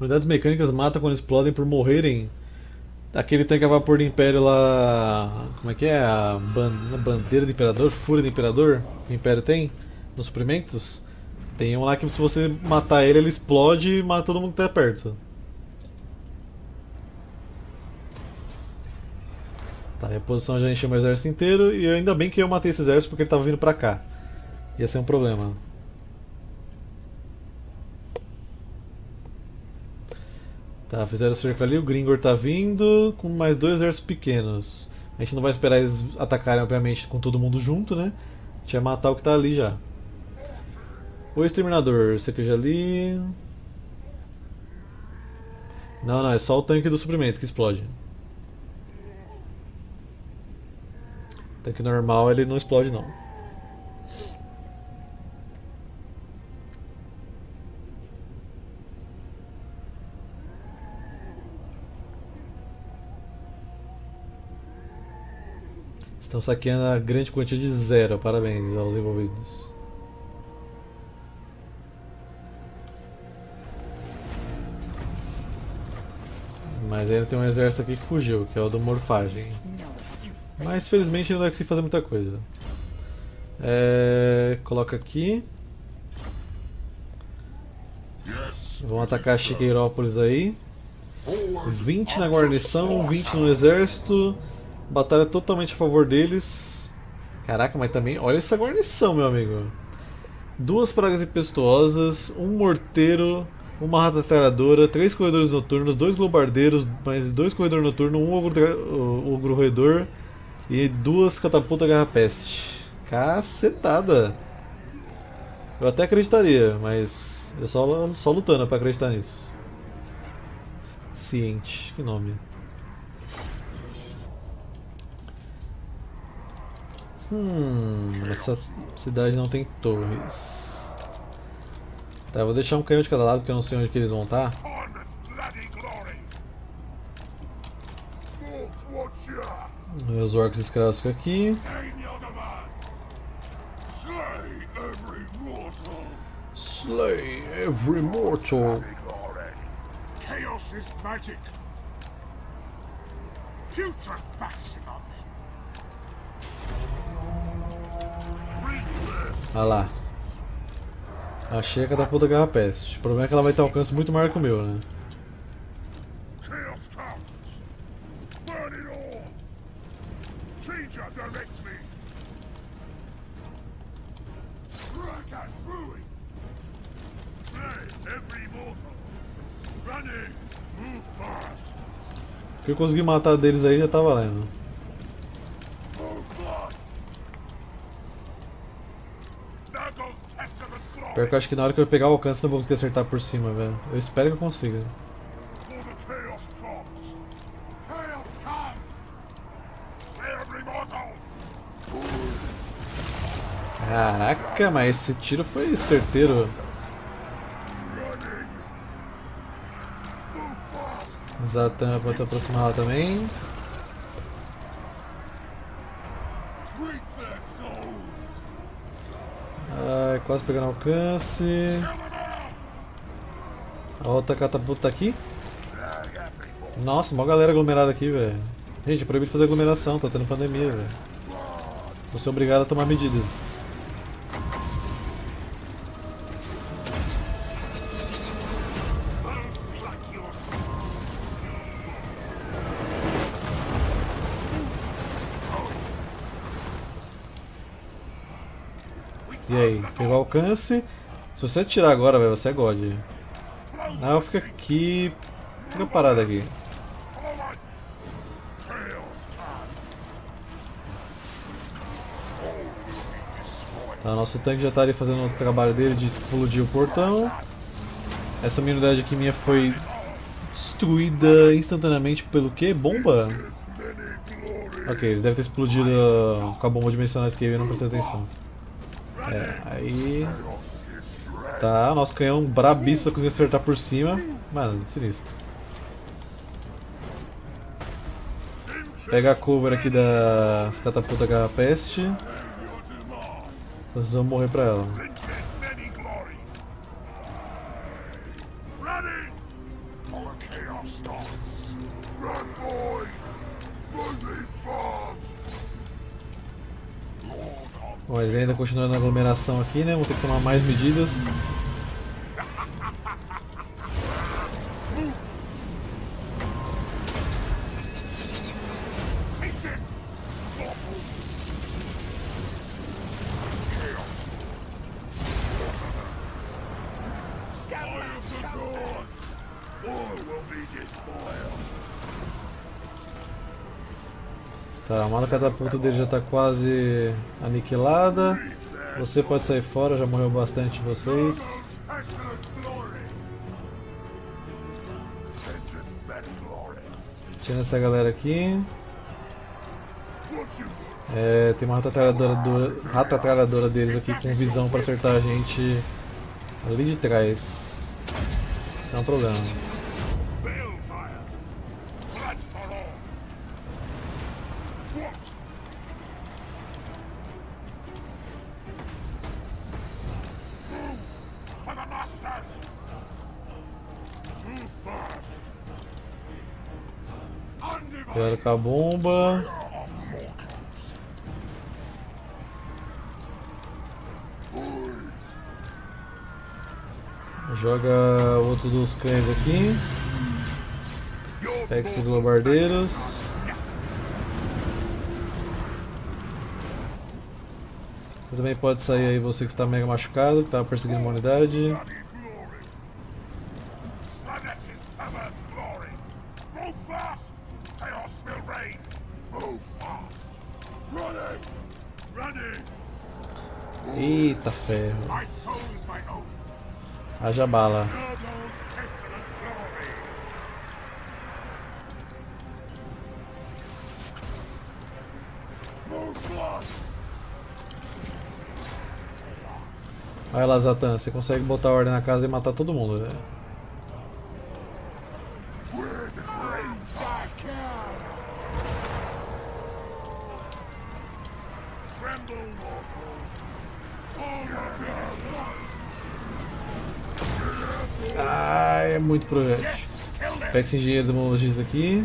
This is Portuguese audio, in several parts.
Unidades mecânicas matam quando explodem por morrerem. Aquele tanque a vapor do Império lá. Como é que é? A ban- bandeira do Imperador? Fúria do Imperador? O Império tem? Nos suprimentos? Tem um lá que se você matar ele, ele explode e mata todo mundo que tá perto. Tá, a reposição já encheu meu exército inteiro e ainda bem que eu matei esse exército porque ele tava vindo pra cá. Ia ser um problema. Tá, fizeram o cerco ali, o Gringor tá vindo com mais dois exércitos pequenos. A gente não vai esperar eles atacarem, obviamente, com todo mundo junto, né? A gente vai matar o que tá ali já. O Exterminador, cerca ali. Não, não, é só o tanque dos suprimentos que explode. O tanque normal ele não explode não. Estão saqueando a grande quantia de zero. Parabéns aos envolvidos. Mas ainda tem um exército aqui que fugiu, que é o do Morfagem. Mas felizmente não dá conseguir fazer muita coisa. É, coloca aqui. Vão atacar Chiqueirópolis aí. 20 na guarnição, 20 no exército. Batalha totalmente a favor deles. Caraca, mas também. Olha essa guarnição, meu amigo. Duas pragas impetuosas, um morteiro, uma ratateradora, três corredores noturnos, dois globardeiros, mais dois corredores noturnos, um ogro, ogro roedor e duas catapultas garra-peste. Cacetada! Eu até acreditaria, mas eu só, só lutando pra acreditar nisso. Ciente, que nome. Hum, essa cidade não tem torres. Tá, vou deixar um canhão de cada lado porque eu não sei onde que eles vão estar. Wolf Watcher! Os orcs escravos ficam aqui. Slay every mortal! Chaos is magic! Putrefaction Olha lá. Achei a catapulta garra-peste. O problema é que ela vai ter alcance muito maior que o meu, né? O que eu consegui matar deles aí já tá valendo. Move fast! Knuckles pestilent glory! Pior que eu acho que na hora que eu pegar o alcance não vou conseguir acertar por cima, velho. Eu espero que eu consiga. Caraca, mas esse tiro foi certeiro. Zatan pode se aproximar lá também. Quase pegando alcance. A outra catapulta aqui. Nossa, mó galera aglomerada aqui, velho. Gente, é proibido fazer aglomeração, tá tendo pandemia, velho. Vou ser obrigado a tomar medidas. E aí, pegou alcance. Se você atirar agora, velho, você é God. Ah, fica aqui. Fica parado aqui. Tá, nosso tanque já tá ali fazendo o trabalho dele de explodir o portão. Essa minha aqui minha foi destruída instantaneamente pelo que? Bomba? Ok, ele deve ter explodido com a bomba dimensional escape e eu não prestei atenção. É, aí. Tá, nosso canhão brabíssimo pra conseguir acertar por cima. Mano, sinistro. Pega a cover aqui das catapulta peste. Vocês vão morrer pra ela. Continuam na aglomeração aqui, né? Vão ter que tomar mais medidas. Catapulta dele já tá quase aniquilada. Você pode sair fora, já morreu bastante vocês. Tira essa galera aqui. É, tem uma ratataradora, do- deles aqui com visão pra acertar a gente ali de trás. Isso é um problema. Cuidado com a bomba. Joga outro dos cães aqui. Pega esses globardeiros. Você também pode sair aí, você que está mega machucado, que está perseguindo uma unidade. Haja bala. Vai lá, Zatan, você consegue botar ordem na casa e matar todo mundo, velho. Pega esse engenheiro demologista aqui.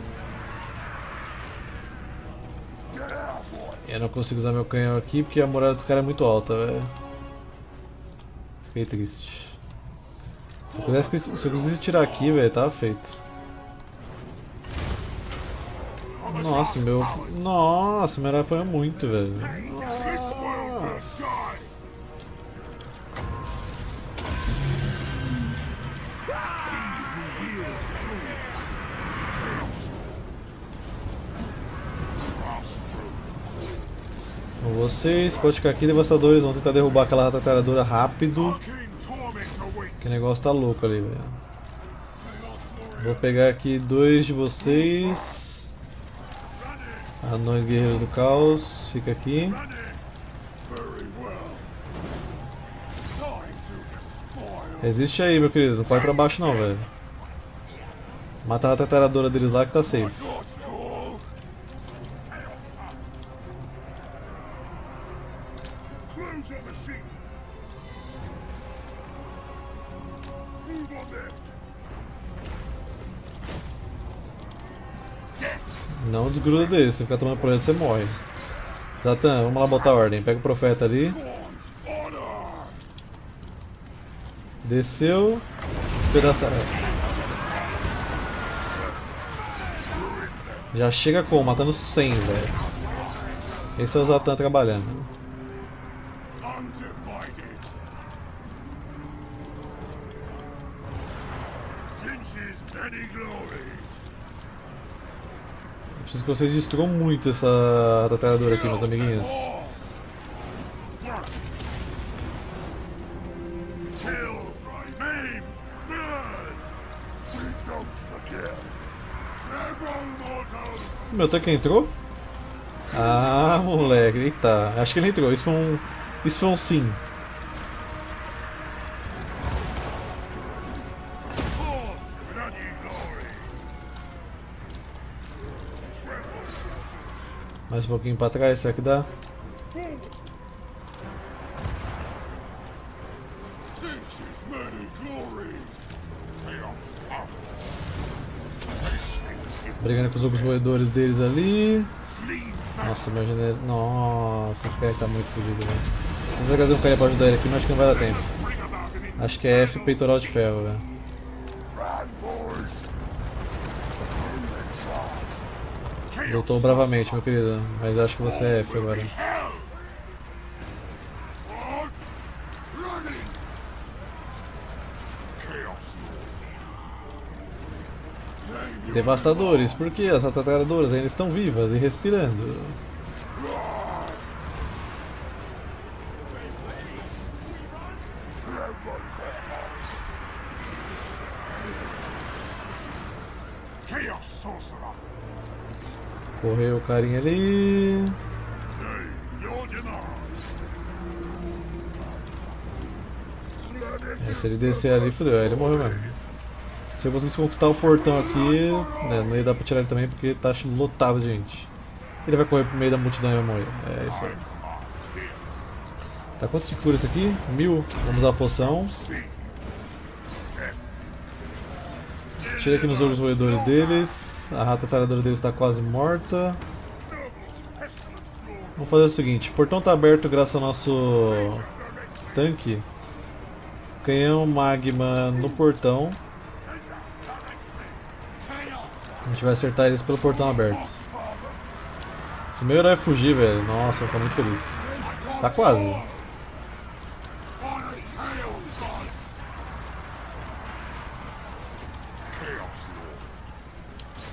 Eu não consigo usar meu canhão aqui porque a moral dos caras é muito alta, velho. Fiquei triste. Se eu, pudesse, se eu conseguisse tirar aqui, velho, tava feito. Nossa, meu. Nossa, meu apanhou muito, velho. Vocês, pode ficar aqui, devastadores. Vamos tentar derrubar aquela ratataradora rápido. Que negócio tá louco ali, velho. Vou pegar aqui dois de vocês. Anões guerreiros do caos. Fica aqui. Resiste aí, meu querido. Não ir pra baixo não, velho. Mata a ratataradora deles lá que tá safe. Desgruda dele. Se ficar tomando projeto, você morre. Zatan, vamos lá botar ordem. Pega o profeta ali. Desceu. Despedaçar. Já chega como? Matando 100, velho. Esse é o Zatan trabalhando. Que vocês destruam muito essa ratataradora aqui, meus amiguinhos. Meu tanque entrou? Ah, moleque, eita. Acho que ele entrou. Isso foi um. Isso foi um sim. Um pouquinho pra trás, será que dá? Brigando com os outros roedores deles ali. Nossa, meu general. Nossa, esse cara tá muito fudido, velho. Vamos trazer um cara pra ajudar ele aqui, mas acho que não vai dar tempo. Acho que é F peitoral de ferro, velho. Lutou bravamente, meu querido. Mas acho que você é F agora. Devastadores, por que as tartarugas ainda estão vivas e respirando? tremble, mortals. Chaos sorcerer. Correu o carinha ali. É, se ele descer ali, fodeu. Ele morreu mesmo. Se eu conseguisse conquistar o portão aqui, né, não ia dar pra tirar ele também porque tá lotado de gente. Ele vai correr pro meio da multidão e vai morrer. É isso aí. Tá quanto de cura isso aqui? Mil. Vamos usar a poção. Tira aqui nos outros roedores deles. A rata taradora deles tá quase morta. Vamos fazer o seguinte: o portão tá aberto graças ao nosso tanque. Canhão magma no portão. A gente vai acertar eles pelo portão aberto. Se meu herói fugir, velho, nossa, eu tô muito feliz. Tá quase. on a chaos god. Chaos Lord.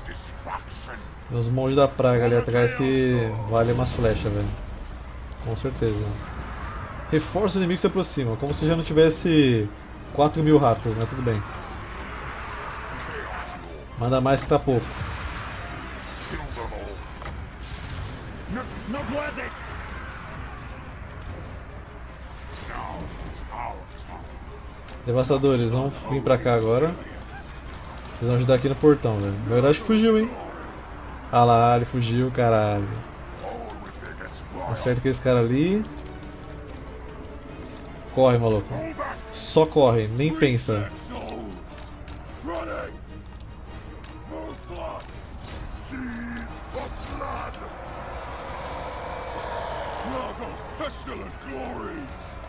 Destruction. Tem uns monges da praga ali atrás que valem umas flechas, velho. Com certeza. Reforça o inimigo se aproxima, como se já não tivesse 4 mil ratos, mas tudo bem. Manda mais que tá pouco. Devastadores, vão vir pra cá agora. Vocês vão ajudar aqui no portão, velho. Meu herói fugiu, hein? Ah lá, ele fugiu, caralho. Acerta aqueles caras ali. Corre, maluco. Só corre, nem pensa.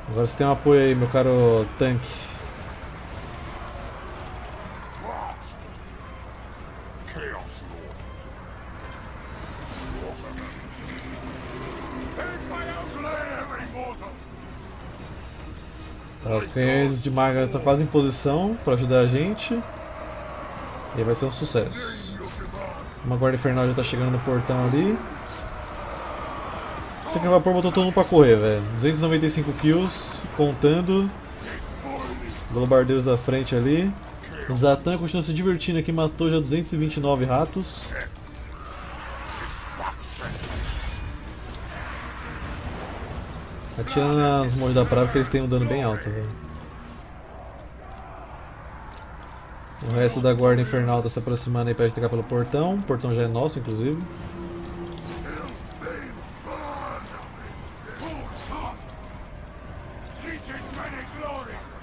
Agora você tem um apoio aí, meu caro tanque. Canhões de maga estão quase em posição para ajudar a gente. E vai ser um sucesso. Uma guarda infernal já tá chegando no portão ali. Tem que vapor botou todo mundo pra correr, velho. 295 kills, contando. Globardeiros da frente ali. Zatan continua se divertindo aqui, matou já 229 ratos. Nas monges da praia porque eles têm um dano bem alto, velho. O resto da guarda infernal tá se aproximando aí pra gente pegar pelo portão. O portão já é nosso, inclusive.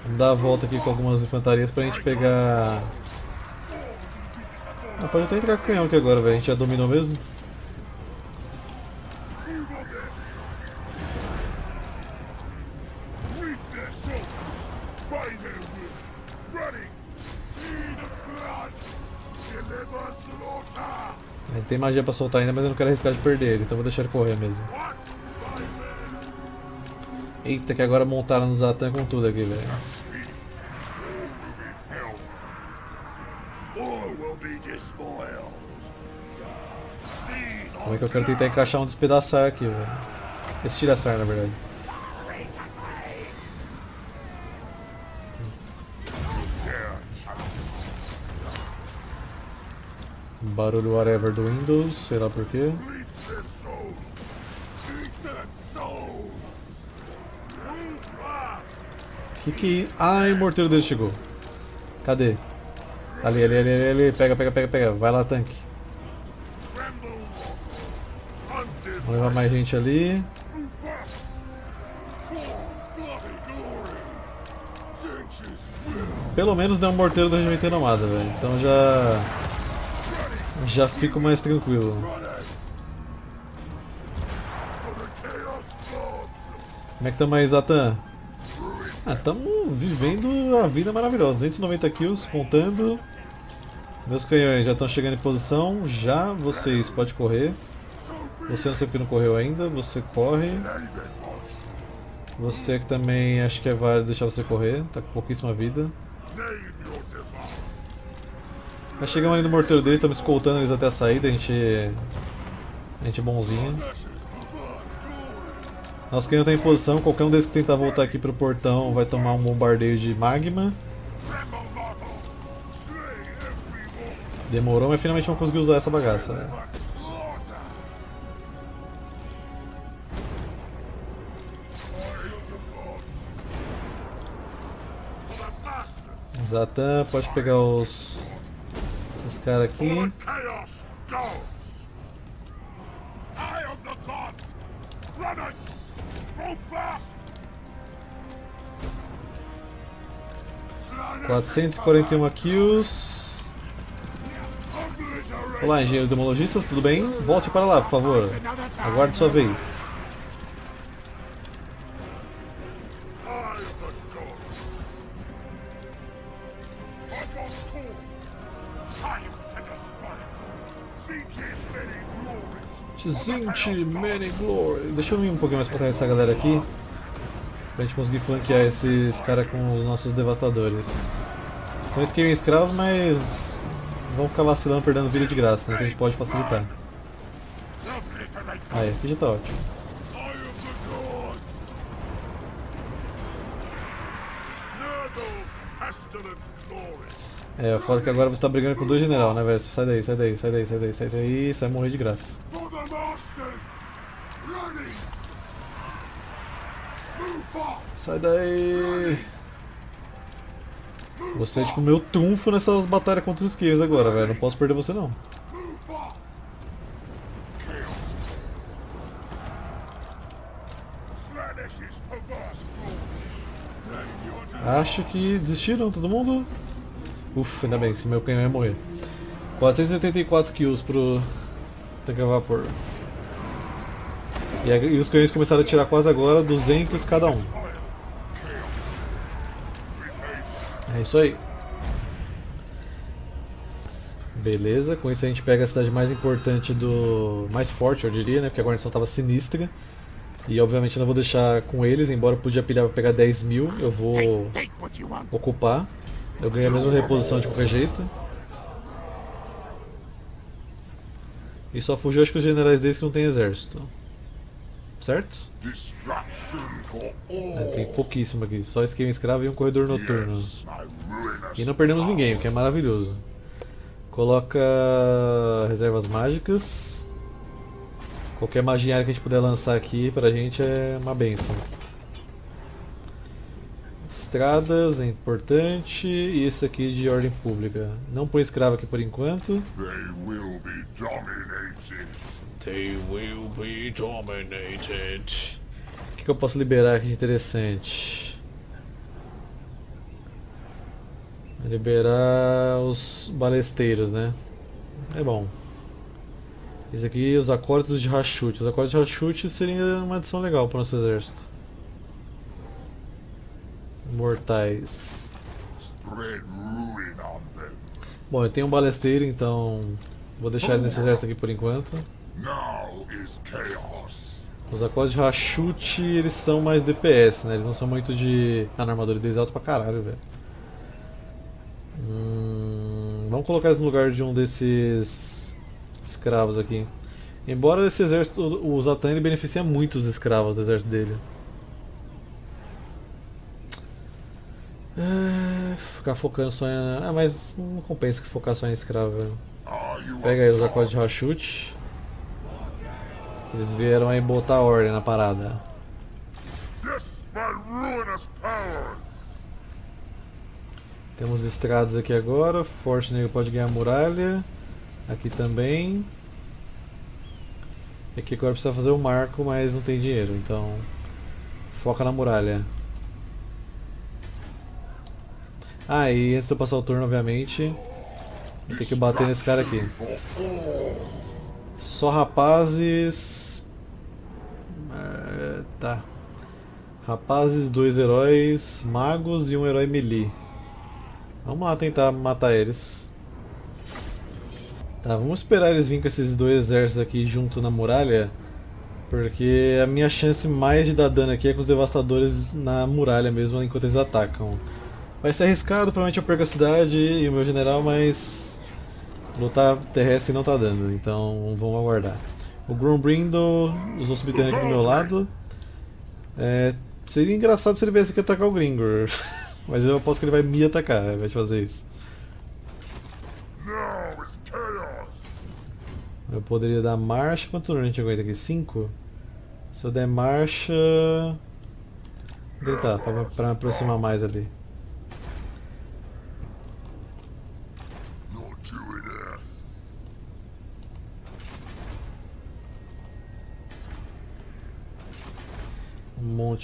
Vamos dar a volta aqui com algumas infantarias pra gente pegar. Ah, pode até entrar com o canhão aqui agora, velho. A gente já dominou mesmo. Tem magia pra soltar ainda, mas eu não quero arriscar de perder ele, então vou deixar ele correr mesmo. Eita, que agora montaram no Zatan com tudo aqui, velho. Como é que eu quero tentar encaixar um despedaçar aqui, velho? Esse tira-sar, na verdade. Barulho whatever do Windows, sei lá porquê. Que que. Ai, morteiro dele chegou. Cadê? Ali, ali, ali, ali, ali. Pega, pega, pega, pega. Vai lá, tanque. Vamos levar mais gente ali. Pelo menos deu um morteiro do regimento renomado, velho. Então já. Já fico mais tranquilo. Como é que tamo aí, Zatan? Ah, tamo vivendo a vida maravilhosa. 290 kills, contando. Meus canhões já estão chegando em posição. Já vocês, pode correr. Você não sei porque não correu ainda. Você corre. Você que também acho que é válido deixar você correr. Tá com pouquíssima vida. Nós chegamos ali no morteiro deles, estamos escoltando eles até a saída. A gente, a gente é bonzinho. Nosso canhão está em posição. Qualquer um deles que tentar voltar aqui pro portão vai tomar um bombardeio de magma. Demorou, mas finalmente vamos conseguir usar essa bagaça. né? Zatan, pode pegar os. Esses caras aqui. Running! Move fast! Slaughter 441 kills. Olá, engenheiro demologistas, tudo bem? Volte para lá, por favor. Aguarde sua vez. Tzint Many Glory. Deixa eu vir um pouquinho mais pra trás dessa galera aqui. Pra gente conseguir flanquear esses caras com os nossos devastadores. São esquema escravos, mas vão ficar vacilando, perdendo vida de graça, né? A gente pode facilitar. Aí, aqui já tá ótimo. É, foda que agora você tá brigando com dois general, né, velho? Sai daí, sai daí, sai daí, sai daí, sai daí, sai morrer de graça. Sai daí! Você é tipo meu trunfo nessas batalhas contra os esquios agora, velho. Não posso perder você não. Acho que desistiram todo mundo. Ufa, ainda bem, se meu canhão ia morrer. 484 kills pro tanque a vapor. E, e os canhões começaram a tirar quase agora 200 cada um. É isso aí. Beleza, com isso a gente pega a cidade mais importante do. mais forte, eu diria, né? Porque a guarnição estava sinistra. E obviamente não vou deixar com eles, embora eu podia pilhar para pegar 10 mil, eu vou ocupar. Eu ganhei a mesma reposição de qualquer jeito. E só fugiu acho que os generais deles que não tem exército. Certo? É, tem pouquíssimo aqui, só esquema escravo e um corredor noturno. E não perdemos ninguém, o que é maravilhoso. Coloca reservas mágicas. Qualquer magia que a gente puder lançar aqui pra gente é uma benção. Estradas é importante e esse aqui de ordem pública. Não põe escravo aqui por enquanto. Will be dominated! They will be dominated. O que, que eu posso liberar aqui de interessante? Liberar os balesteiros, né? É bom. Esse aqui, os acólitos de Rachute. Os acólitos de Rachute seria uma adição legal para o nosso exército. Mortais. Bom, eu tenho um balesteiro, então vou deixar ele nesse exército aqui por enquanto. Now is chaos! Os acólitos de Rachute, eles são mais DPS, né? Eles não são muito de... Ah, na armadura deles é alto pra caralho, velho. Hum, vamos colocar eles no lugar de um desses escravos aqui. Embora esse exército, o Zatan, ele beneficia muito os escravos do exército dele. É, ficar focando só em... Ah, mas não compensa que focar só em escravo, velho. Pega aí os acólitos de Rachute. Eles vieram aí botar ordem na parada. Temos estradas aqui agora. Forte Negro pode ganhar muralha. Aqui também. E aqui agora precisa fazer o marco, mas não tem dinheiro, então foca na muralha. Ah, e antes de eu passar o turno, obviamente, Vou ter que bater nesse cara aqui. Só rapazes. É, tá. Rapazes, dois heróis magos e um herói melee. Vamos lá tentar matar eles. Tá, vamos esperar eles virem com esses dois exércitos aqui junto na muralha. Porque a minha chance mais de dar dano aqui é com os devastadores na muralha mesmo enquanto eles atacam. Vai ser arriscado, provavelmente eu perco a cidade e o meu general, mas lutar terrestre não tá dando, então vamos aguardar. O Grumbrindo usou subterrâneo aqui do meu lado. É, seria engraçado se ele viesse aqui atacar o Gringor, mas eu aposto que ele vai me atacar, vai fazer isso. Eu poderia dar marcha. Quanto turno a gente aguenta aqui? 5? Se eu der marcha. Tentar, pra, pra aproximar mais ali. Not doing it.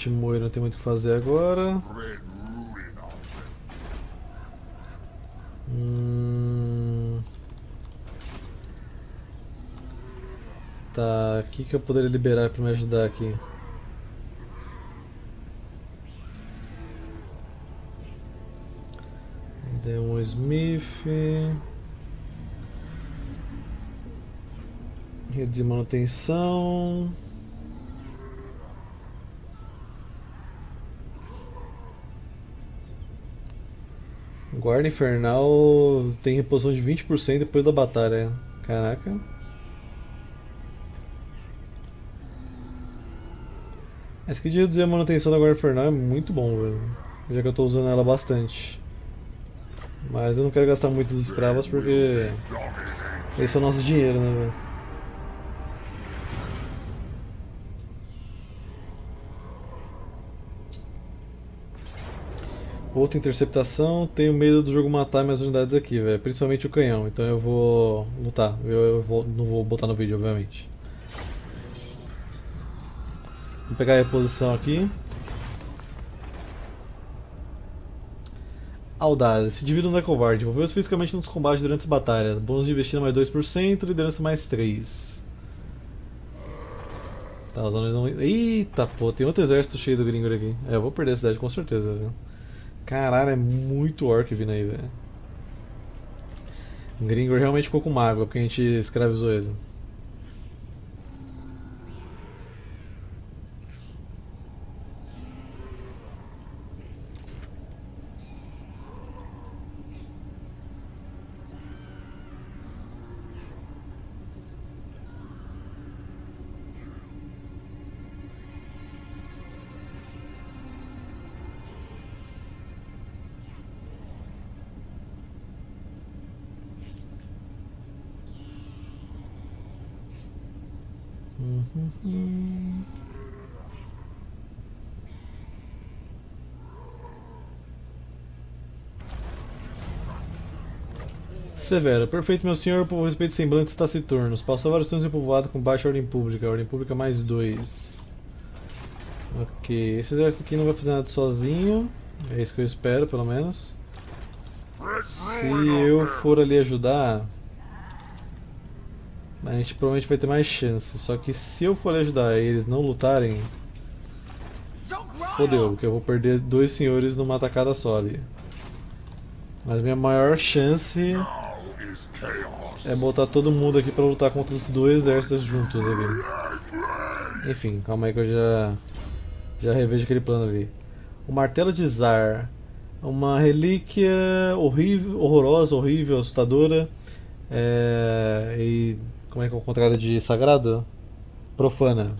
Moio não tem muito o que fazer agora. Hum... Tá, o que, que eu poderia liberar pra me ajudar aqui? Demon Smith. Reduzir manutenção. Guarda Infernal tem reposição de 20% depois da batalha. Caraca. Esse aqui de reduzir a manutenção da Guarda Infernal é muito bom, velho. Já que eu tô usando ela bastante. Mas eu não quero gastar muito dos escravos porque. Esse é o nosso dinheiro, né, velho? Outra interceptação, tenho medo do jogo matar minhas unidades aqui, velho. Principalmente o canhão, então eu vou lutar. Eu, eu vou- não vou botar no vídeo, obviamente. Vou pegar a reposição aqui. Audaz, se divida não é covarde. Envolveu-se fisicamente nos combates durante as batalhas. Bônus de investida mais 2%, liderança mais 3%. Tá, os anões não. Eita pô, tem outro exército cheio do gringo aqui. É, eu vou perder a cidade com certeza, viu? Caralho, é muito orc vindo aí, velho. Gringo realmente ficou com mágoa porque a gente escravizou ele. Severo, perfeito meu senhor, por respeito semblantes taciturnos. Passou vários turnos em povoado com baixa ordem pública. Ordem pública mais dois. Ok, esse exército aqui não vai fazer nada sozinho. É isso que eu espero, pelo menos. Se eu for ali ajudar, a gente provavelmente vai ter mais chance. Só que se eu for ali ajudar e eles não lutarem, fodeu, porque eu vou perder dois senhores numa atacada só ali. Mas minha maior chance é botar todo mundo aqui pra lutar contra os dois exércitos juntos aqui. Enfim, calma aí que eu já já revejo aquele plano ali. O martelo de Zar, uma relíquia horrível, horrorosa, horrível, assustadora. É, e como é que é o contrário de sagrado? Profana.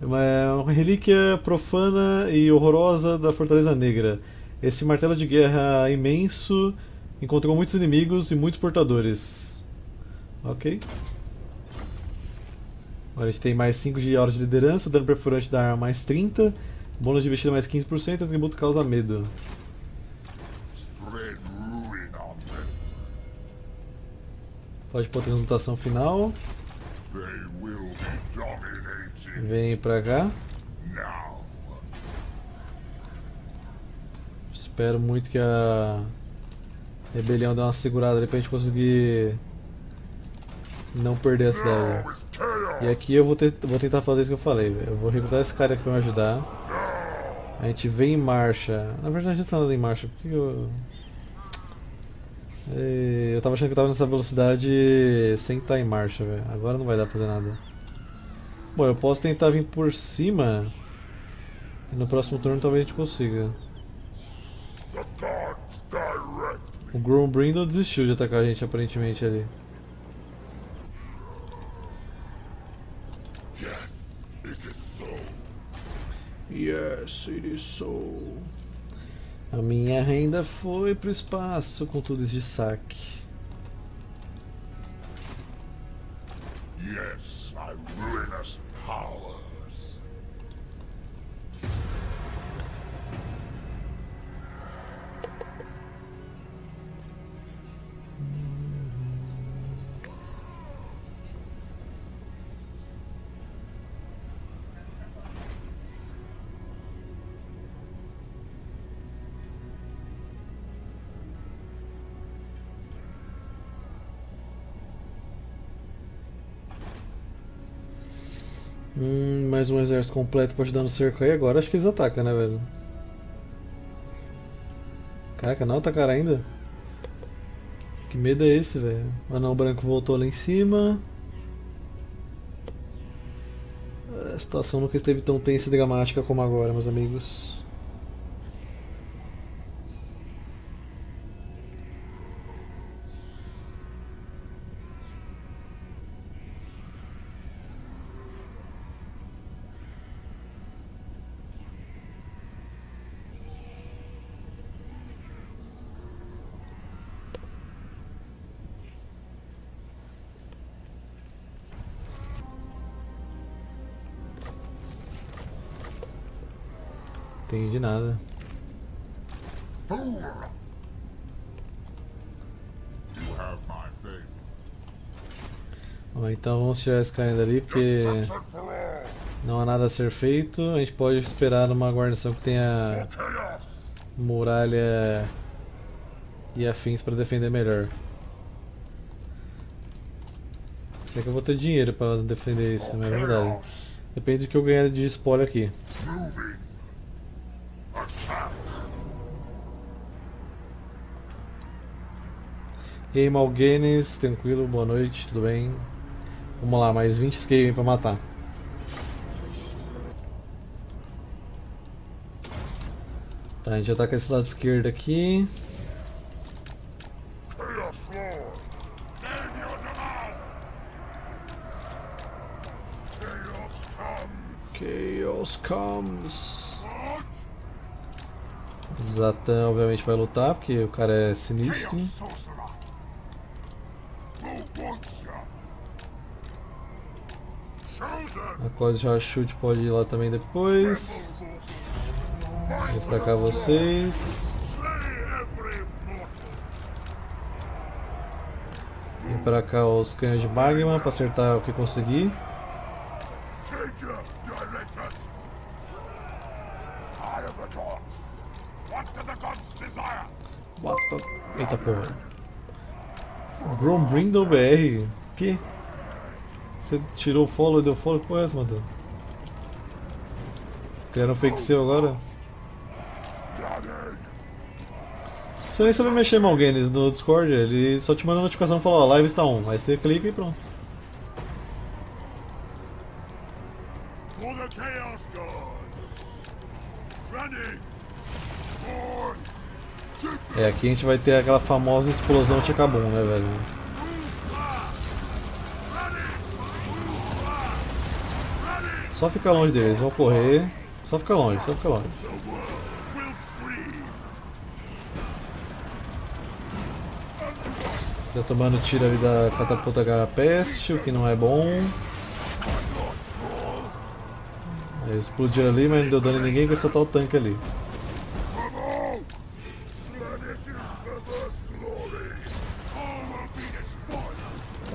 É uma, relíquia profana e horrorosa da Fortaleza Negra. Esse martelo de guerra imenso encontrou muitos inimigos e muitos portadores. Ok. Agora a gente tem mais 5 de aura de liderança, dano perfurante da arma mais 30, bônus de investida mais 15%, atributo causa medo. Pode pôr transmutação final. Vem pra cá. Espero muito que a Rebelião deu uma segurada ali pra gente conseguir não perder a cidade. E aqui eu vou, vou tentar fazer isso que eu falei. Eu vou recrutar esse cara aqui pra me ajudar. A gente vem em marcha. Na verdade não tá nada em marcha, porque eu. Eh, Eu tava achando que eu tava nessa velocidade sem estar em marcha, velho. Agora não vai dar pra fazer nada. Bom, eu posso tentar vir por cima. E no próximo turno talvez a gente consiga. O Grombrindle desistiu de atacar a gente aparentemente ali. Yes, it is so. Yes, it is so. A minha renda foi pro espaço com tudo isso de saque. Yes, mais um exército completo pra ajudar no cerco aí. Agora acho que eles atacam, né, velho? Caraca, não atacaram ainda? Que medo é esse, velho? O anão branco voltou lá em cima. A situação nunca esteve tão tensa e dramática como agora, meus amigos. Nada. Have my faith. Bom, então vamos tirar esse cara dali porque não há nada a ser feito. A gente pode esperar numa guarnição que tenha muralha e afins para defender melhor. Será que eu vou ter dinheiro para defender isso? Não é verdade. Depende do que eu ganhar de spoiler aqui. E aí, tranquilo, boa noite, tudo bem? Vamos lá, mais 20 Skaven pra matar. Tá, a gente ataca esse lado esquerdo aqui. Chaos comes. Zatan obviamente vai lutar, porque o cara é sinistro. Chaos sorcerer. Who wants ya? Coisa de Rachute pode ir lá também depois. Vem pra cá vocês. Vem pra cá os canhões de magma pra acertar o que conseguir. What the. Eita porra. Grombrindle BR? Que? Você tirou o follow e deu follow? Que porra é essa, mano? Criaram um fake seu agora? Você nem sabe mexer em Malgaines no Discord, ele só te manda uma notificação e fala, ó, live está on. Aí você clica e pronto. É, aqui a gente vai ter aquela famosa explosão Chicabum, né, velho? Só ficar longe deles, vão correr. Só ficar longe, só ficar longe. Já tomando tiro ali da catapulta H peste, o que não é bom. Aí explodiram ali, mas não deu dano em ninguém, vai soltar o tanque ali.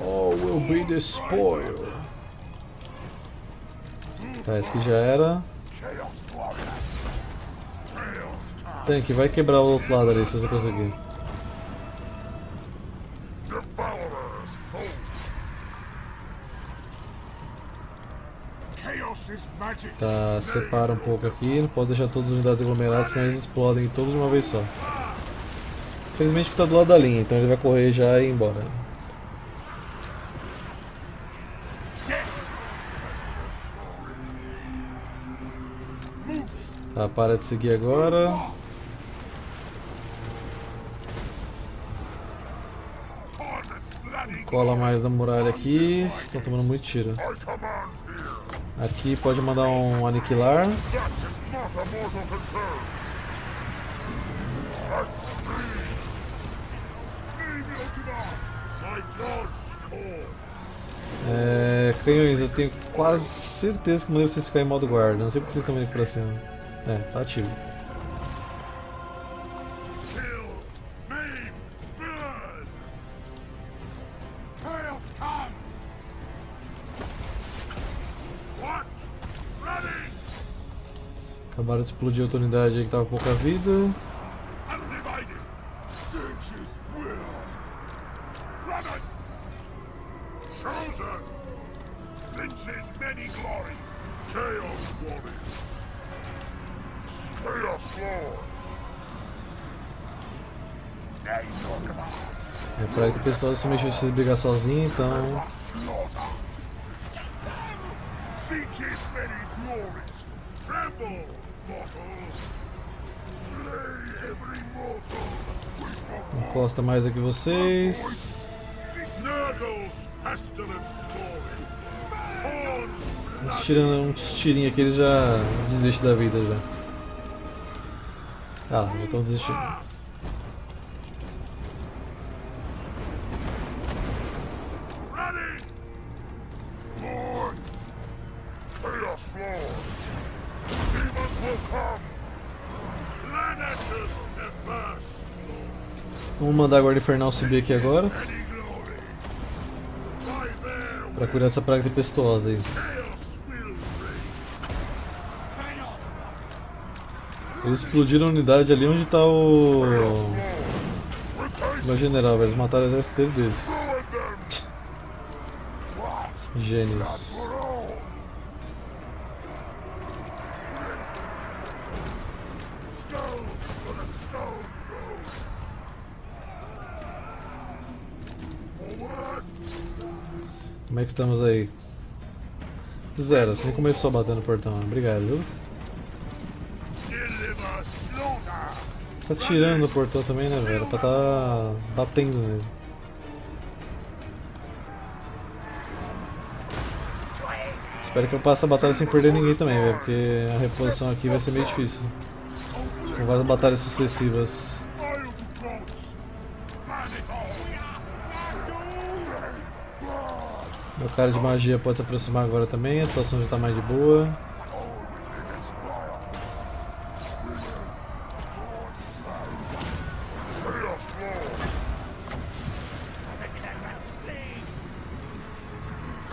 All will be despoiled. Tá, esse aqui já era. Tank, vai quebrar o outro lado ali, se você conseguir. Tá, separa um pouco aqui, não posso deixar todas as unidades aglomeradas, senão eles explodem todos de uma vez só. Felizmente que tá do lado da linha, então ele vai correr já e ir embora. Tá, para de seguir agora. Cola mais na muralha aqui. Estão tomando muito tiro. Aqui pode mandar um aniquilar. É, canhões, eu tenho quase certeza que mandei vocês ficarem em modo guarda. Não sei porque vocês estão indo pra cima. É, tá ativo. Acabaram de explodir outra unidade aí que tava com pouca vida. Pessoal se mexer se brigar sozinho, então. Encosta mais aqui vocês. Tirando uns tirinhos aqui, eles já desistem da vida já. Ah, já estão desistindo. Mandar a Guarda Infernal subir aqui agora. Pra curar essa praga tempestuosa aí. Eles explodiram a unidade ali onde tá o. Meu general. Eles mataram o exército deles. Gênios. For all. Skulls for the skulls go. Forward. Como é que estamos aí? Zero, você nem começou a bater no portão. Obrigado, viu? Você tá tirando no portão também, né, velho? Pra tá batendo nele. Espero que eu passe a batalha sem perder ninguém também, velho, porque a reposição aqui vai ser meio difícil. Com várias batalhas sucessivas. Meu cara de magia pode se aproximar agora também, a situação já tá mais de boa. Chaos Lord.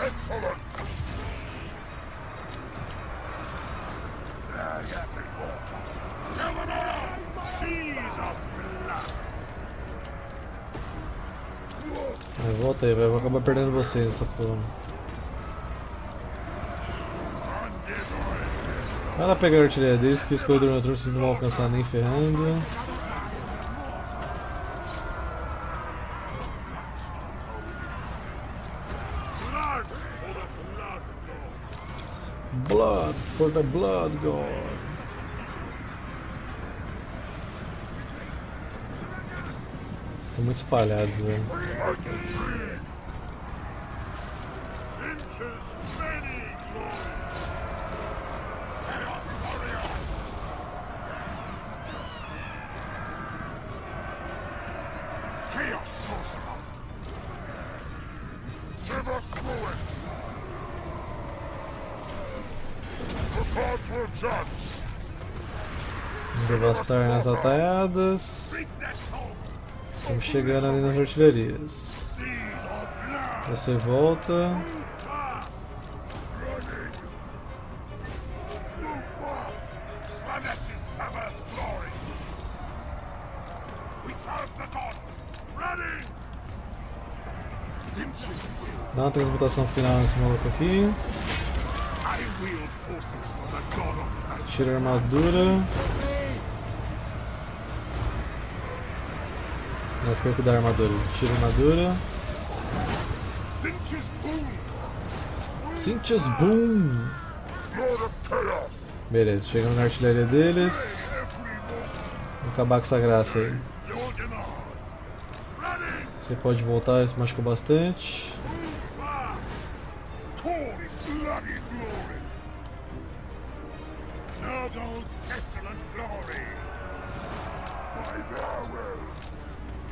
Excellent. Flag every mortal. Kill them all. Seas of blood. Aí, volta aí, velho. Vou acabar perdendo vocês essa porra. Vai lá pegar a artilharia deles que os corredores noturnos vocês não vão alcançar nem ferrando. Blood for the blood god. Blood for the Blood God. Estão muito espalhados, velho. Finch's many glories. Chaos sorcerer. Give us fluid. The gods will judge. Devastar nas home. Estamos chegando ali nas artilharias. Você volta. Transmutação final nesse maluco aqui. Tira a armadura. Nós queremos cuidar da armadura. Tira a armadura. Cynthia's Boom! Beleza, chegamos na artilharia deles. Vamos acabar com essa graça aí. Você pode voltar, se machucou bastante.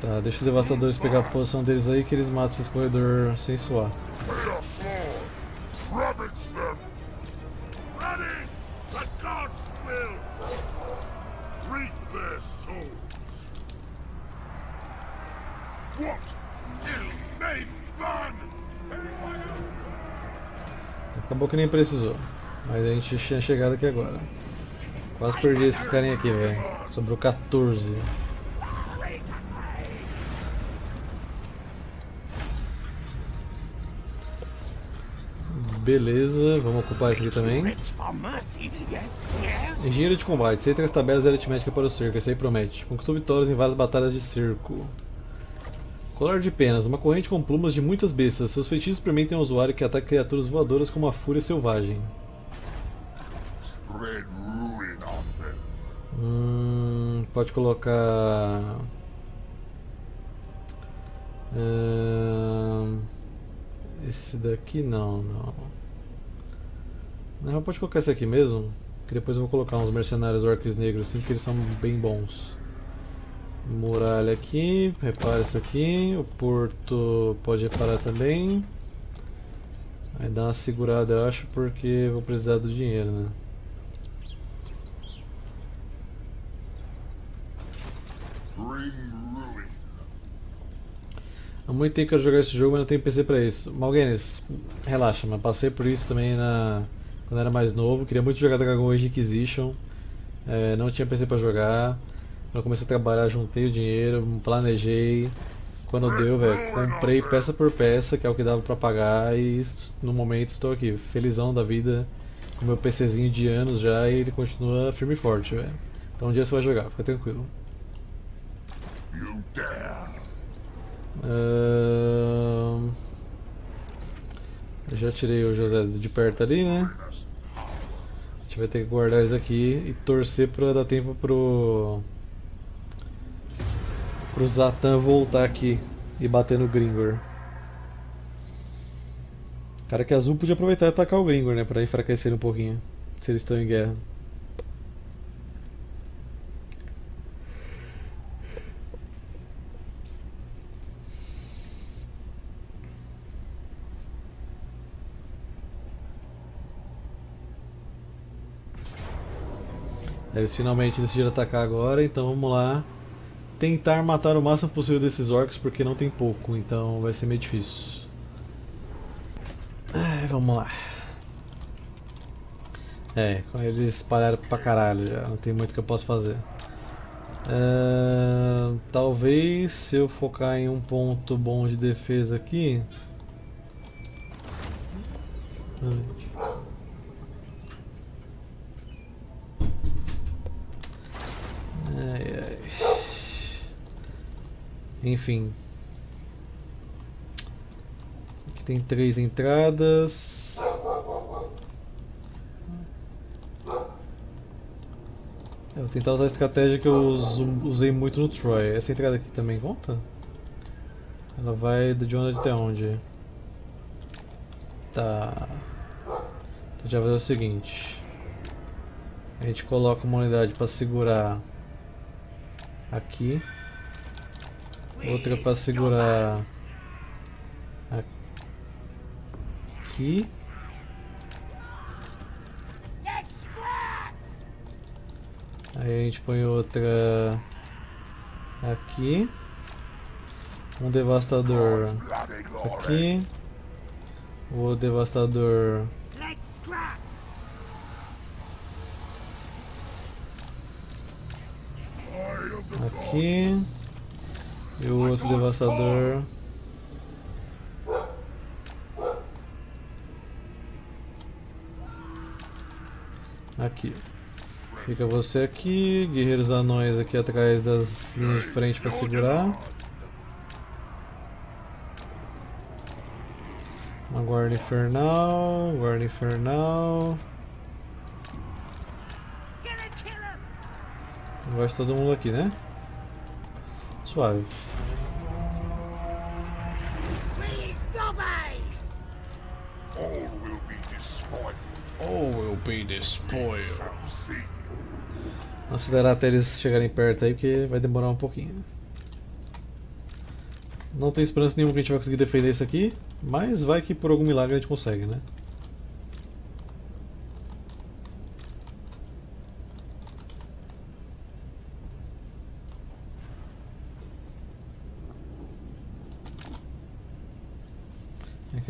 Tá, deixa os devastadores pegar a posição deles aí que eles matam esses corredor sem suar. Acabou que nem precisou. Mas a gente tinha chegado aqui agora. Quase perdi esses carinha aqui, velho. Sobrou 14. Beleza, vamos ocupar esse aqui também. Engenheiro de combate, sei três tabelas de aritmética para o cerco, esse aí promete. Conquistou vitórias em várias batalhas de cerco. Colar de penas, uma corrente com plumas de muitas bestas. Seus feitiços permitem ao usuário que ataque criaturas voadoras com uma fúria selvagem. Hum, pode colocar. Hum, esse daqui não, não. Não, pode colocar esse aqui mesmo. Que depois eu vou colocar uns mercenários orcs negros assim, porque eles são bem bons. Muralha aqui, repara isso aqui. O porto pode reparar também. Vai dar uma segurada, eu acho, porque vou precisar do dinheiro, né? Há muito tempo que eu jogar esse jogo, mas não tenho PC pra isso. Malguenes, relaxa, mas passei por isso também na... quando era mais novo. Queria muito jogar Dragon Age Inquisition. É, não tinha PC pra jogar. Quando eu comecei a trabalhar, juntei o dinheiro, planejei. Quando deu, velho, comprei peça por peça, que é o que dava pra pagar, e no momento estou aqui, felizão da vida, com meu PCzinho de anos já, e ele continua firme e forte, velho. Então um dia você vai jogar, fica tranquilo. Eu já tirei o José de perto ali, né? Gente vai ter que guardar eles aqui e torcer pra dar tempo pro. pro Zatan voltar aqui e bater no Gringor. Cara que azul podia aproveitar e atacar o Gringor, né? Pra enfraquecer um pouquinho. Se eles estão em guerra. Eles finalmente decidiram atacar agora, então vamos lá. Tentar matar o máximo possível desses orcs, porque não tem pouco, então vai ser meio difícil. Vamos lá. É, eles espalharam pra caralho já, não tem muito que eu possa fazer. Talvez se eu focar em um ponto bom de defesa aqui. Ai, ai. Enfim. Aqui tem três entradas. Eu vou tentar usar a estratégia que eu usei muito no Troy. Essa entrada aqui também conta? Ela vai de onde até onde? Tá. Então gente vai fazer o seguinte. A gente coloca uma unidade para segurar aqui. Outra para segurar aqui. Aí a gente põe outra aqui. Um devastador aqui. O devastador aqui. E o outro devastador. Aqui. Fica você aqui, guerreiros anões aqui atrás das linhas de frente para segurar. Uma guarda infernal, guarda infernal. Não gosta todo mundo aqui, né? Suave. Acelerar até eles chegarem perto aí, porque vai demorar um pouquinho. Não tem esperança nenhuma que a gente vai conseguir defender isso aqui, mas vai que por algum milagre a gente consegue, né?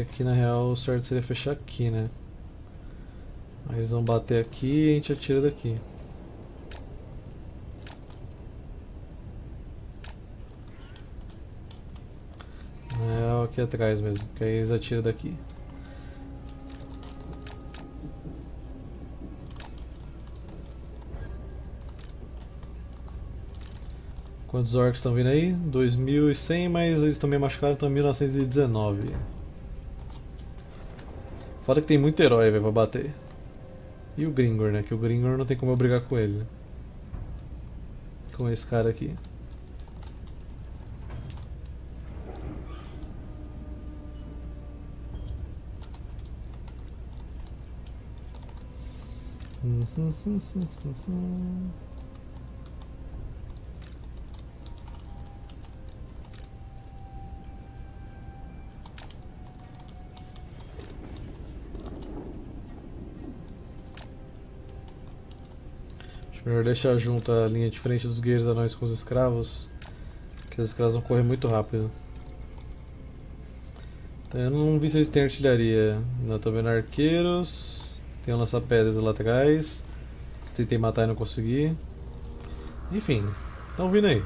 Aqui na real o certo seria fechar aqui, né? Aí eles vão bater aqui e a gente atira daqui. É aqui atrás mesmo, que aí eles atiram daqui. Quantos orcs estão vindo aí? 2100, mas eles meio machucados, estão em 1919. Foda que tem muito herói véio, pra bater. E o Gringor, né? Que o Gringor não tem como eu brigar com ele. né? Com esse cara aqui. Acho melhor deixar junto a linha de frente dos guerreiros anões com os escravos. Que os escravos vão correr muito rápido. Então, eu não vi se eles têm artilharia. Não, tô vendo arqueiros. Tem um lança-pedras lá atrás. Tentei matar e não consegui. Enfim, estão vindo aí.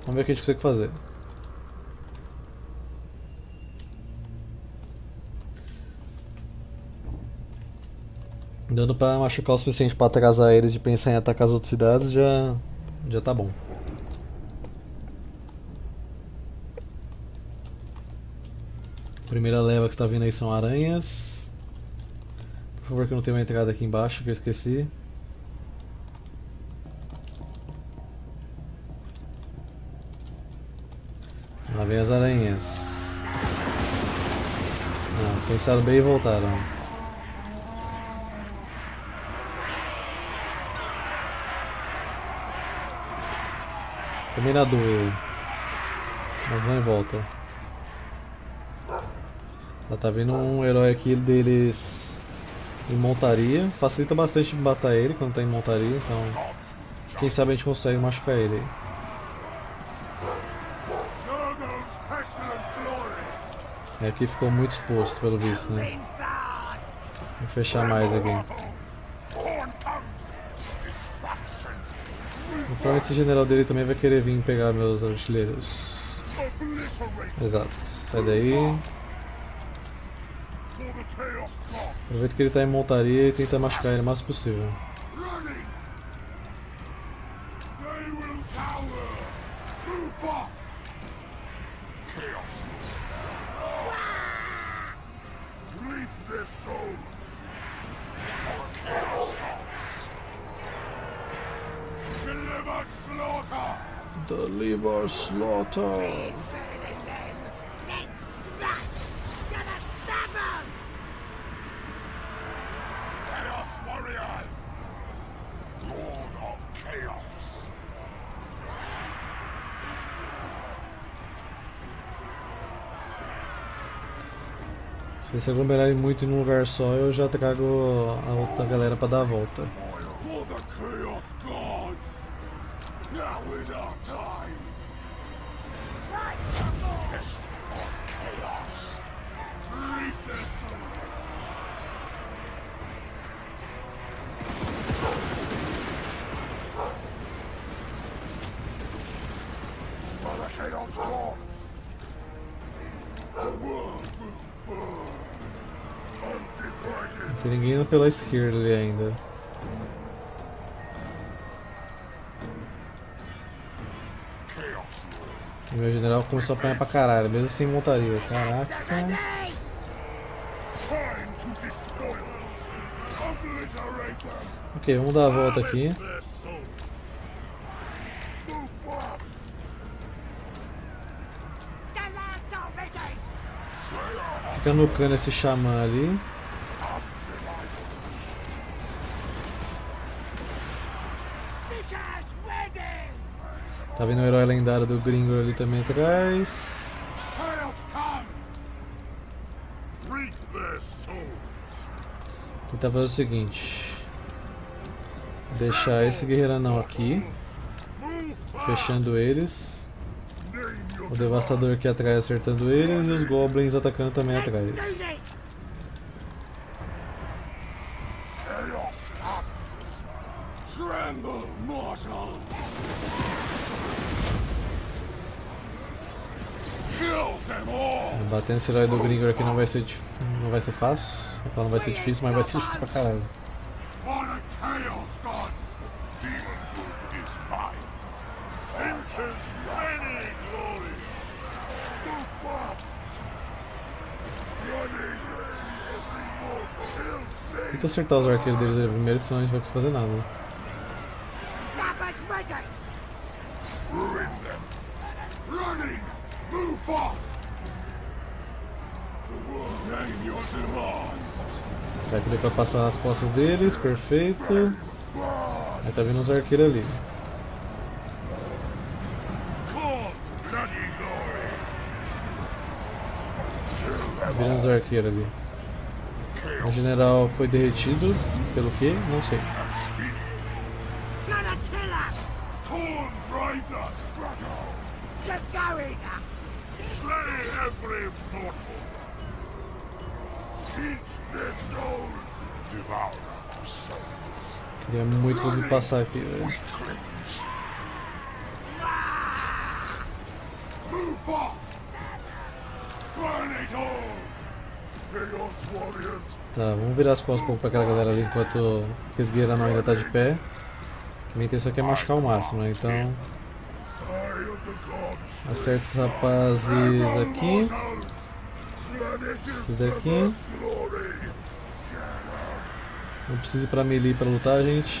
Vamos ver o que a gente consegue fazer. Dando pra machucar o suficiente pra atrasar eles de pensar em atacar as outras cidades já, já tá bom. Primeira leva que está vindo aí são aranhas. Por favor que não tenha uma entrada aqui embaixo que eu esqueci. Lá vem as aranhas. Não, pensaram bem e voltaram. Também dúvida. Mas vão em volta. Já tá vindo um herói aqui deles em montaria. Facilita bastante matar ele quando tá em montaria, então quem sabe a gente consegue machucar ele aí. É, aqui ficou muito exposto pelo visto, né? Vou fechar mais aqui. Provavelmente esse general dele também vai querer vir pegar meus artilheiros. Exato. Sai daí. Aproveita que ele tá em montaria e tenta machucar ele o máximo possível. Running. They will cower. Move fast. Chaos. Reap their souls. Our chaos gods. Deliver slaughter. Deliver slaughter. Let's scratch! Gonna stab him! Chaos warriors. Lord of chaos. Se aglomerarem muito em um lugar só, eu já trago a outra galera pra dar a volta. Pela esquerda ali ainda. Meu general começou a apanhar pra caralho, mesmo sem montaria. Caraca. Ok, vamos dar a volta aqui. Fica no cano esse xamã ali. Tá vendo o herói lendário do gringo ali também atrás. Tentar fazer o seguinte. Deixar esse guerreirão aqui, Move fast. fechando eles. O devastador aqui atrás acertando eles e os goblins atacando também atrás. this! chaos comes. Tremble, mortal. Kill them all. Batendo esse herói do gringo aqui não vai ser não vai ser fácil. Não vai ser difícil, mas vai ser difícil pra caralho. Tenta acertar os arqueiros deles primeiro, que senão a gente vai conseguir fazer nada. Stabbers Dê pra passar nas costas deles, perfeito. Aí tá vindo os arqueiros ali. Them Vindo os arqueiros ali. O general foi derretido, pelo que? Não sei. Muito conseguir passar aqui, velho. Tá, vamos virar as costas um pouco pra aquela galera ali enquanto esse guerreiro ainda tá de pé. Minha intenção aqui é machucar o máximo, né? Então acerta esses rapazes aqui. Esses daqui. Não precisa ir pra melee pra lutar, gente.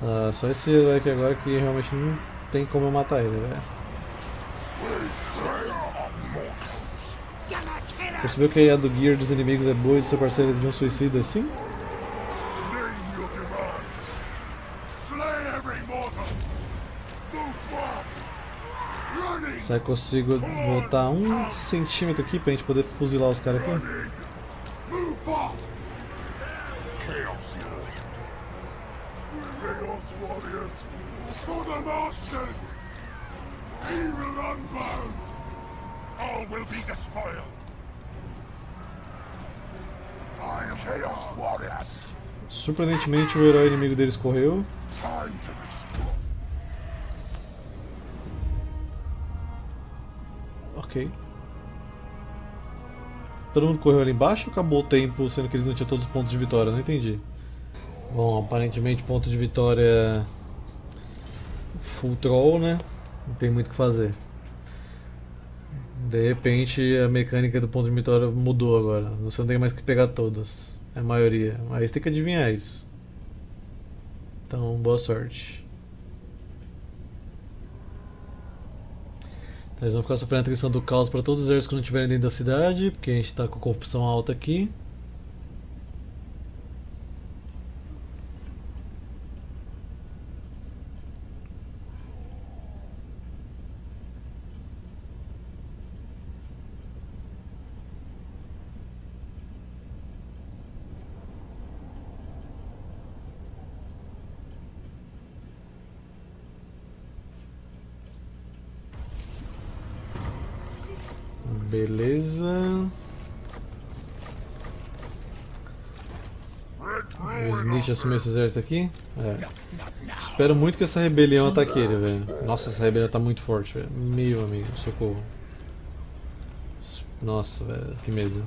Tá, só esse herói aqui agora que realmente não tem como eu matar ele, velho. Us! Percebeu que a do gear dos inimigos é boa e do seu parceiro é de um suicida assim? Será que eu consigo voltar um centímetro aqui pra gente poder fuzilar os caras aqui? Be despoiled. I am Chaos warriors. Surpreendentemente o herói inimigo deles correu. Ok. Todo mundo correu ali embaixo ou acabou o tempo sendo que eles não tinham todos os pontos de vitória? Não entendi. Bom, aparentemente ponto de vitória full troll, né? Não tem muito o que fazer. De repente a mecânica do ponto de vitória mudou agora. Você não tem mais que pegar todas. É a maioria. Aí você tem que adivinhar isso. Então, boa sorte. Então, eles vão ficar sofrendo a atrição do caos para todos os exércitos que não estiverem dentro da cidade, porque a gente está com corrupção alta aqui. Beleza. Assumiu esse exército aqui? É. Espero muito que essa rebelião ataque ele, velho. Nossa, essa rebelião tá muito forte, velho. Meu amigo, socorro. Nossa, velho, que medo.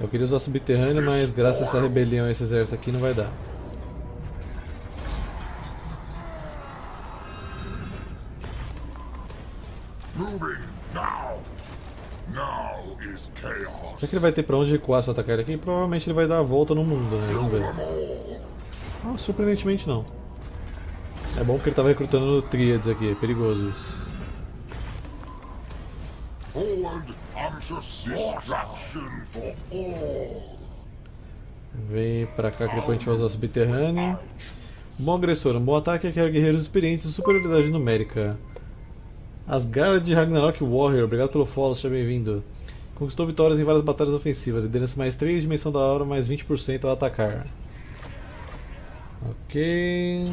Eu queria usar subterrâneo, mas graças a essa rebelião e esse exército aqui não vai dar. Ele vai ter pra onde recuar se atacar ele aqui? Provavelmente ele vai dar a volta no mundo, né? Vamos ver. Ah, surpreendentemente não. É bom porque ele tava recrutando tríades aqui, é perigoso isso. Vem pra cá que depois a gente vai usar subterrâneo. Bom agressor, um bom ataque requer guerreiros experientes e superioridade numérica. Asgard Ragnarok Warrior, obrigado pelo follow, seja bem-vindo. Conquistou vitórias em várias batalhas ofensivas, liderança mais 3, dimensão da hora mais 20% ao atacar. Ok.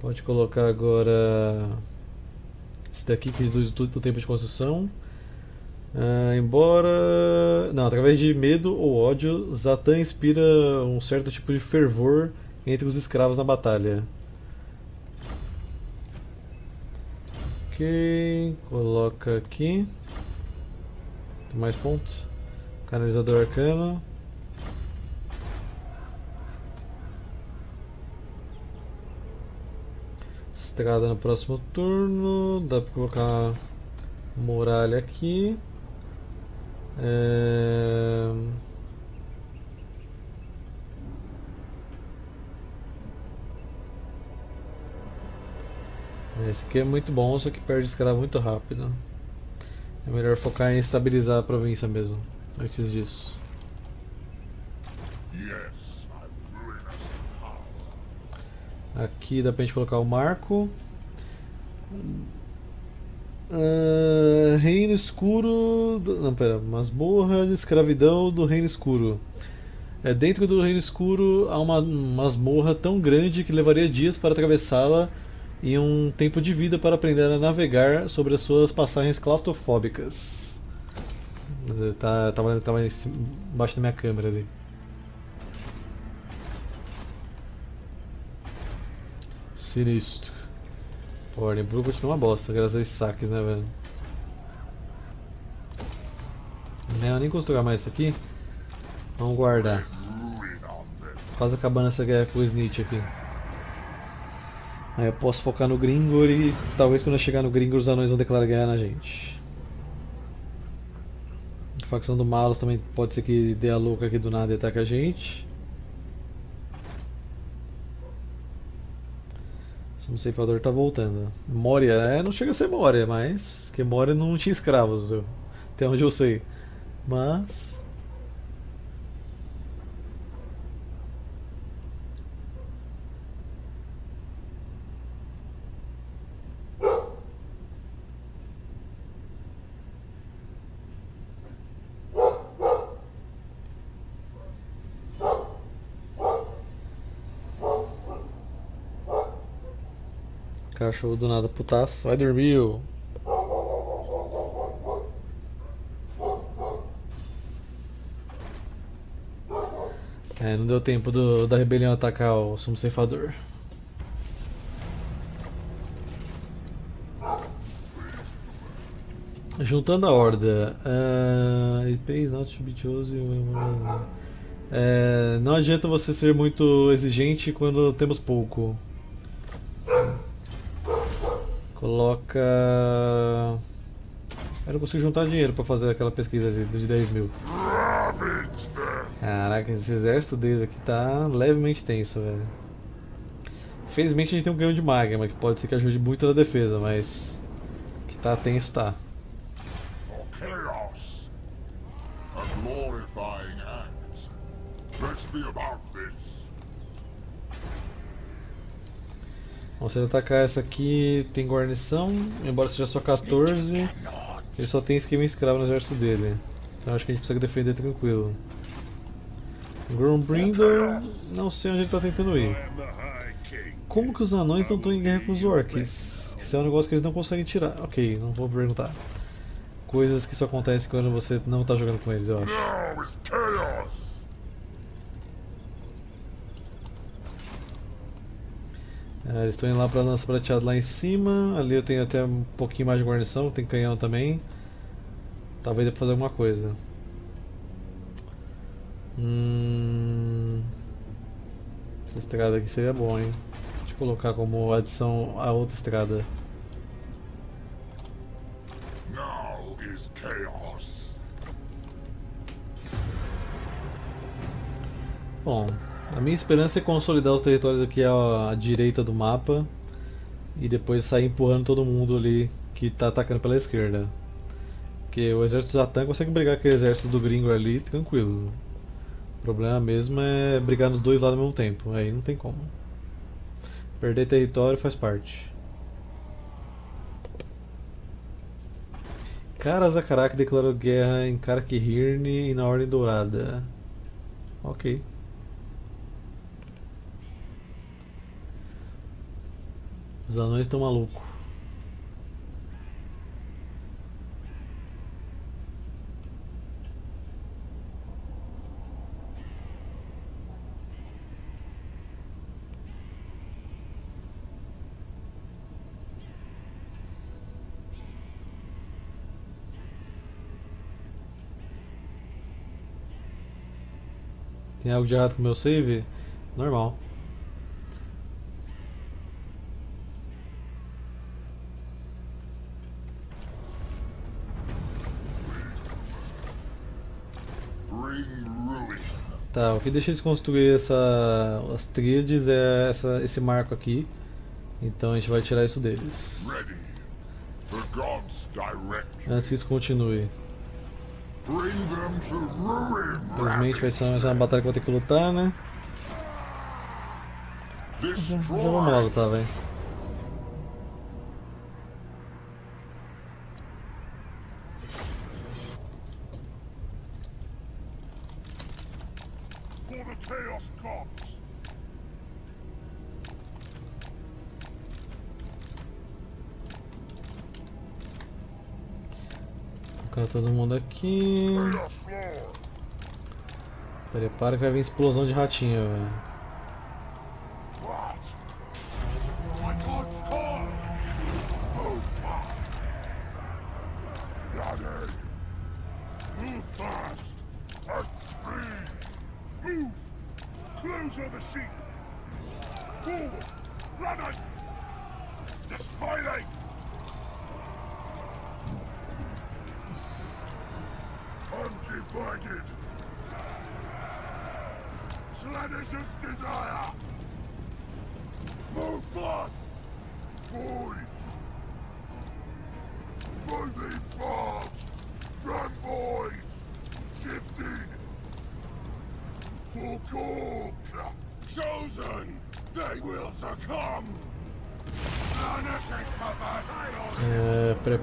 Pode colocar agora esse daqui que reduz o tempo de construção. Ah, embora. Não, através de medo ou ódio, Zatan inspira um certo tipo de fervor entre os escravos na batalha. Ok, coloca aqui. Mais pontos. Canalizador arcano. Estrada no próximo turno. Dá pra colocar muralha aqui. É... Esse aqui é muito bom, só que perde escravo muito rápido. É melhor focar em estabilizar a província mesmo, antes disso. Aqui dá pra gente colocar o marco. Ah, Reino Escuro. do- Não, pera. Masmorra de escravidão do Reino Escuro. É, dentro do Reino Escuro há uma masmorra tão grande que levaria dias para atravessá-la e um tempo de vida para aprender a navegar sobre as suas passagens claustrofóbicas. Tá, tava, tava em cima- embaixo da minha câmera ali. Sinistro. Pô, Ornibru continua uma bosta, graças a esses saques, né, velho? Não, eu nem construir mais isso aqui. Vamos guardar. Quase acabando essa guerra com o Snitch aqui. Aí eu posso focar no Gringor e talvez quando eu chegar no Gringor os anões vão declarar guerra na gente. A facção do Malus também pode ser que dê a louca aqui do nada e ataque a gente. Como ceifador tá voltando. Moria, é, não chega a ser Moria, mas. Porque Moria não tinha escravos, eu- até onde eu sei. Mas. Cachorro do nada putaço. Vai dormir, ô. É, não deu tempo do- da rebelião atacar o sumo ceifador. Juntando a horda. Uh. É, não adianta você ser muito exigente quando temos pouco. Coloca. Eu não consigo juntar dinheiro pra fazer aquela pesquisa de, de 10 mil. Caraca, esse exército deles aqui tá levemente tenso, velho. Felizmente a gente tem um ganho de magma, que pode ser que ajude muito na defesa, mas. Que tá tenso, tá. Se ele atacar essa aqui, tem guarnição, embora seja só 14, ele só tem esquema escravo no exército dele. Então acho que a gente consegue defender tranquilo. Grombrindor, não sei onde ele tá tentando ir. Como que os anões não estão em guerra com os orcs? Esse é um negócio que eles não conseguem tirar. Ok, não vou perguntar. Coisas que só acontecem quando você não tá jogando com eles, eu acho. Now is chaos. É, eles estão indo lá pra lança prateada lá em cima. Ali eu tenho até um pouquinho mais de guarnição, tem canhão também. Talvez dê pra fazer alguma coisa. Hum... Essa estrada aqui seria bom, hein? Deixa eu colocar como adição a outra estrada. Now is chaos. Bom, a minha esperança é consolidar os territórios aqui à, direita do mapa e depois sair empurrando todo mundo ali que tá atacando pela esquerda. Porque o exército Zatan consegue brigar com o exército do gringo ali tranquilo. O problema mesmo é brigar nos dois lados ao mesmo tempo, aí não tem como. Perder território faz parte. Cara Zakarak declarou guerra em Karakirne e na Ordem Dourada. Ok. Os anões estão malucos. Tem algo de errado com meu save? Normal. Tá, o que deixa eles construir essa, as tríades é essa, esse marco aqui. Então a gente vai tirar isso deles. Antes que isso continue. Infelizmente vai ser mais uma batalha que eu vou ter que lutar, né? Já vamos lá Destroy. lutar, velho. Todo mundo aqui. Prepara que vai vir explosão de ratinho, velho. Move. Close on the sheep.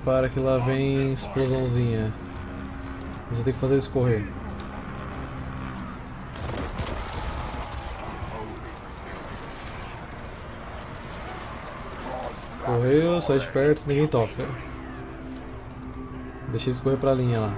Prepara que lá vem explosãozinha. A gente tem que fazer eles correr. Correu, sai de perto, ninguém toca. Deixa eles correr pra linha lá.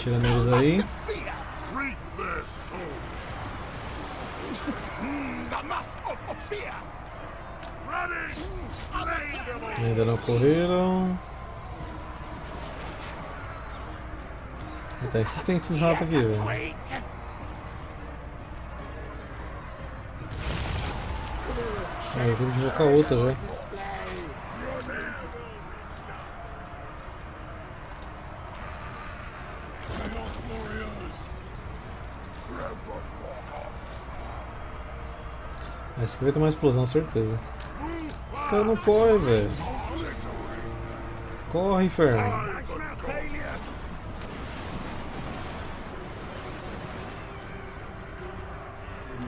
Tirando eles aí. Ainda não correram. Tá insistente esses ratos aqui, velho. Aí eu vou invocar outra já. Chaos warriors! Tremble mortals! Esse aqui vai ter uma explosão, certeza. Esse cara não corre, velho. Corre, inferno.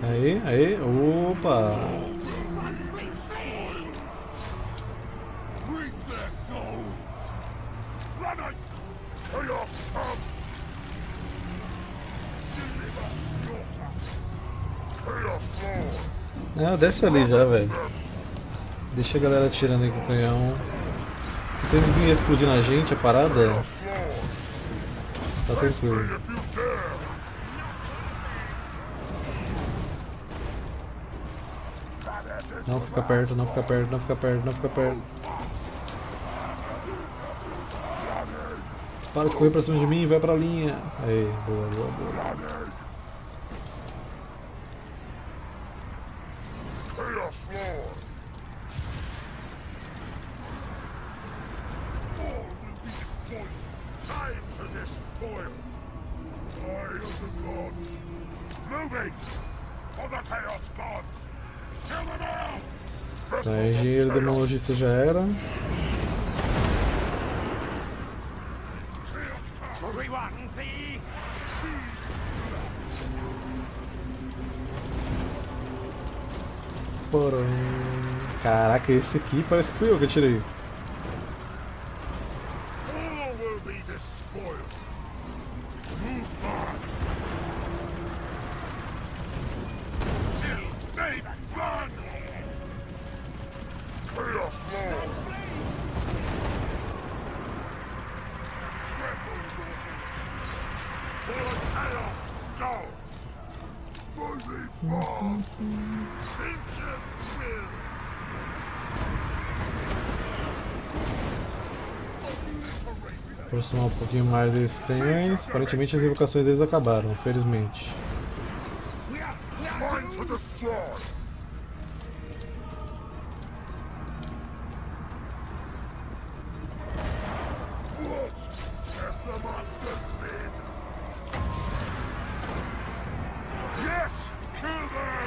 Aí, aí, opa! Não, desce ali já, velho. Deixa a galera atirando aí com o canhão. Vocês virem explodir na gente, a parada, tá tranquilo. Não fica perto, não fica perto, não fica perto, não fica perto. Para de correr pra cima de mim, vai pra linha. Aí, boa, boa, boa. Caraca, esse aqui parece que fui eu que atirei. All will be despoiled! Move on! Till they burn! Chaos Lord! Tremble, daughters! For the Chaos Gods! Moving fast! Finches will! Obliterated Aproximar um pouquinho mais desses canhões. Aparentemente as evocações deles acabaram, felizmente.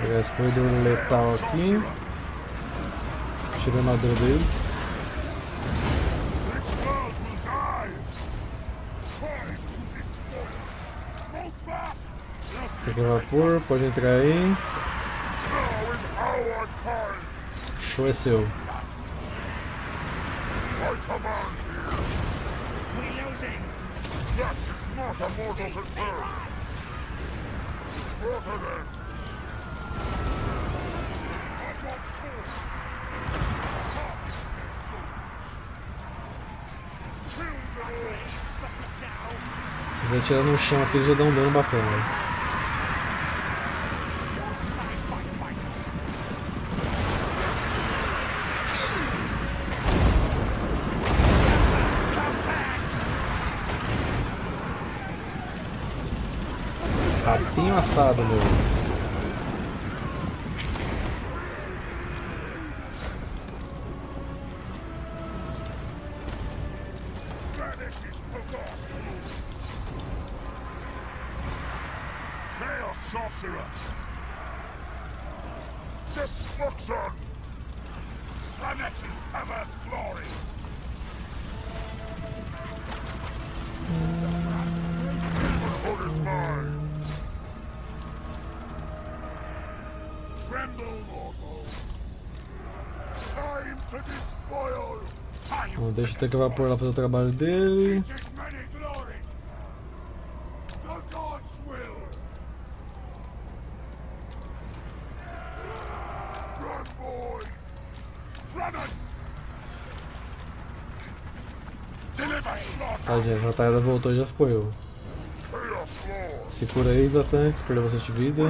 Pegar esse corredor letal aqui. Tira a armadura deles. Que vapor, pode entrar aí. Show é seu. Se você atirar no chão aqui, ele já dá um dano bacana. Ratinho assado, meu. Chaos Sorcerer! Destruction! Deixa o Tanque Vapor lá fazer o trabalho dele. Gente, a batalha voltou e já correu. Se cura aí, Zatan, que você perdeu bastante vida.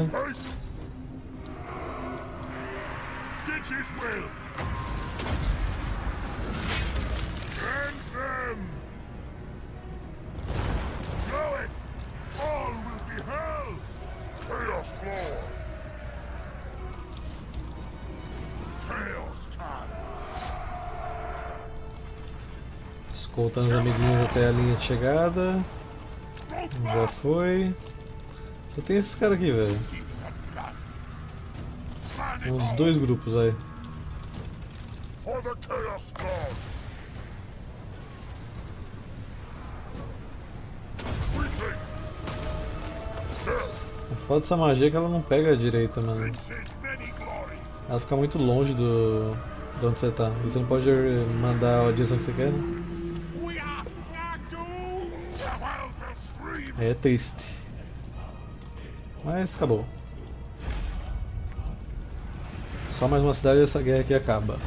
Chegada. Já foi. Só tem esses caras aqui, velho. Uns dois grupos aí. O foda dessa magia é que ela não pega direito, mano. Ela fica muito longe do. de onde você tá. E você não pode mandar a direção que você quer, né? We are are doomed. The world will scream. Aí é triste. Mas acabou. Só mais uma cidade e essa guerra aqui acaba.